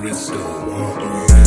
crystal.